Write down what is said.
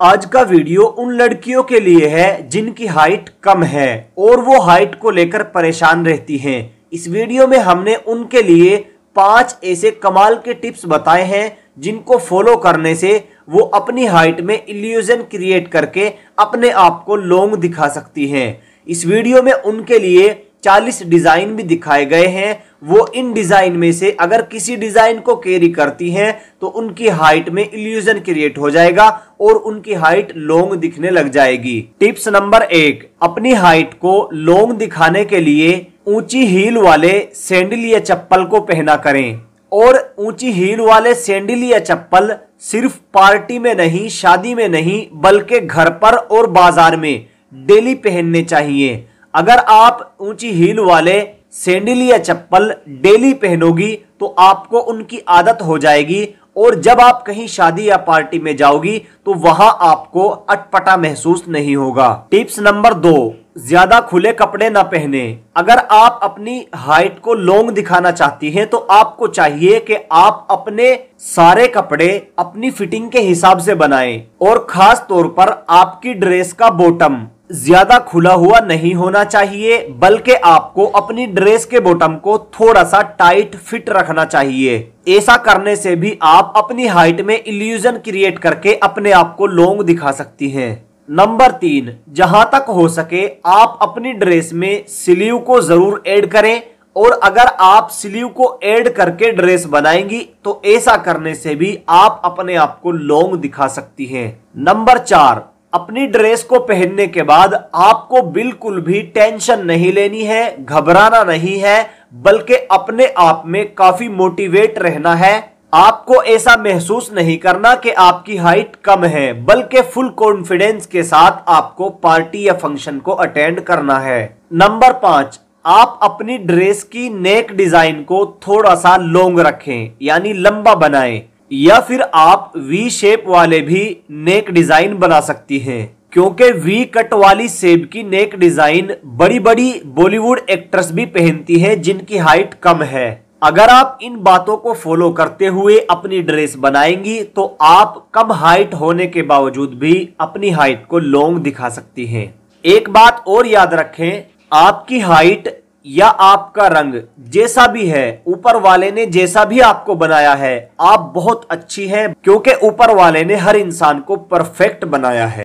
आज का वीडियो उन लड़कियों के लिए है जिनकी हाइट कम है और वो हाइट को लेकर परेशान रहती हैं। इस वीडियो में हमने उनके लिए पाँच ऐसे कमाल के टिप्स बताए हैं जिनको फॉलो करने से वो अपनी हाइट में इल्यूजन क्रिएट करके अपने आप को लॉन्ग दिखा सकती हैं। इस वीडियो में उनके लिए 40 डिज़ाइन भी दिखाए गए हैं वो इन डिज़ाइन में से अगर किसी डिज़ाइन को कैरी करती हैं तो उनकी हाइट में इल्यूजन क्रिएट हो जाएगा और उनकी हाइट लॉन्ग दिखने लग जाएगी। टिप्स नंबर एक, अपनी हाइट को लॉन्ग दिखाने के लिए ऊँची हील वाले सैंडल या चप्पल को पहना करें। और ऊँची हील वाले सैंडल या चप्पल सिर्फ़ पार्टी में नहीं, शादी में नहीं, बल्कि घर पर और बाज़ार में डेली पहनने चाहिए। अगर आप ऊँची हील वाले सैंडल या चप्पल डेली पहनोगी तो आपको उनकी आदत हो जाएगी और जब आप कहीं शादी या पार्टी में जाओगी तो वहाँ आपको अटपटा महसूस नहीं होगा। टिप्स नंबर दो ज़्यादा खुले कपड़े ना पहने। अगर आप अपनी हाइट को लॉन्ग दिखाना चाहती हैं तो आपको चाहिए कि आप अपने सारे कपड़े अपनी फिटिंग के हिसाब से बनाएँ और खास तौर पर आपकी ड्रेस का बॉटम ज़्यादा खुला हुआ नहीं होना चाहिए, बल्कि आपको अपनी ड्रेस के बॉटम को थोड़ा सा टाइट फिट रखना चाहिए। ऐसा करने से भी आप अपनी हाइट में इल्यूजन क्रिएट करके अपने आप को लॉन्ग दिखा सकती हैं। नंबर तीन, जहाँ तक हो सके आप अपनी ड्रेस में स्लीव को ज़रूर ऐड करें और अगर आप स्लीव को ऐड करके ड्रेस बनाएँगी तो ऐसा करने से भी आप अपने आप को लॉन्ग दिखा सकती हैं। नंबर चार, अपनी ड्रेस को पहनने के बाद आपको बिल्कुल भी टेंशन नहीं लेनी है, घबराना नहीं है, बल्कि अपने आप में काफ़ी मोटिवेट रहना है। आपको ऐसा महसूस नहीं करना कि आपकी हाइट कम है, बल्कि फुल कॉन्फिडेंस के साथ आपको पार्टी या फ़ंक्शन को अटेंड करना है। नंबर पाँच, आप अपनी ड्रेस की नेक डिज़ाइन को थोड़ा सा लॉन्ग रखें, यानी लंबा बनाएँ, या फिर आप वी शेप वाले भी नेक डिज़ाइन बना सकती हैं, क्योंकि वी कट वाली सेब की नेक डिज़ाइन बड़ी बड़ी बॉलीवुड एक्ट्रेस भी पहनती हैं, जिनकी हाइट कम है। अगर आप इन बातों को फॉलो करते हुए अपनी ड्रेस बनाएँगी तो आप कम हाइट होने के बावजूद भी अपनी हाइट को लॉन्ग दिखा सकती हैं। एक बात और याद रखें, आपकी हाइट या आपका रंग जैसा भी है, ऊपर वाले ने जैसा भी आपको बनाया है, आप बहुत अच्छी हैं, क्योंकि ऊपर वाले ने हर इंसान को परफेक्ट बनाया है।